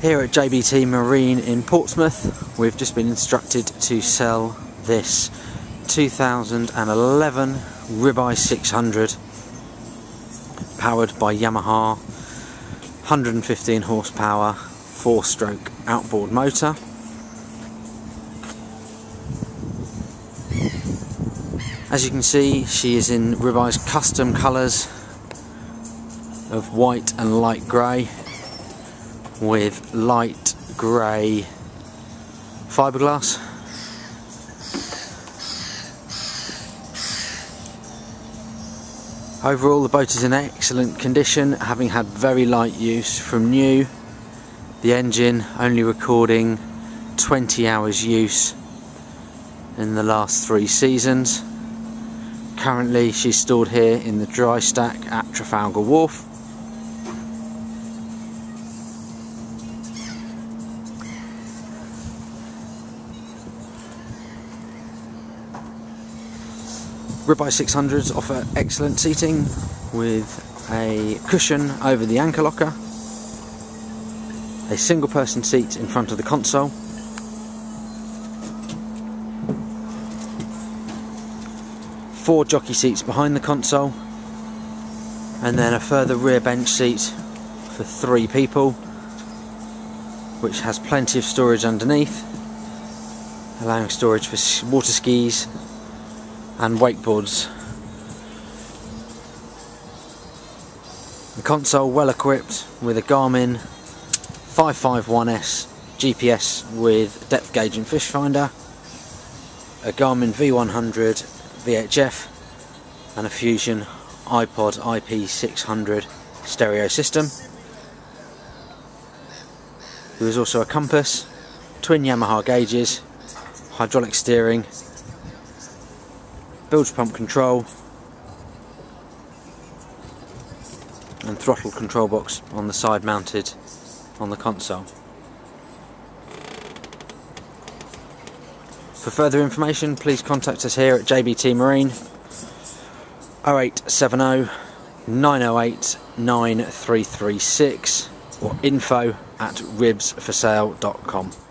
Here at JBT Marine in Portsmouth, we've just been instructed to sell this 2011 Ribeye 600 powered by Yamaha 115 horsepower four stroke outboard motor. As you can see she is in Ribeye's custom colours of white and light grey with light grey fiberglass. Overall the boat is in excellent condition having had very light use from new. The engine only recording 20 hours use in the last three seasons. Currently she's stored here in the dry stack at Trafalgar Wharf Ribeye 600s offer excellent seating with a cushion over the anchor locker, a single person seat in front of the console, four jockey seats behind the console, and then a further rear bench seat for three people, which has plenty of storage underneath, allowing storage for water skis, and wakeboards. The console well equipped with a Garmin 551S GPS with depth gauge and fish finder, a Garmin V100 VHF and a Fusion iPod IP600 stereo system. There is also a compass, twin Yamaha gauges, hydraulic steering bilge pump control and throttle control box on the side mounted on the console. For further information please contact us here at JBT Marine 0870 908 9336 or info at ribsforsale.com.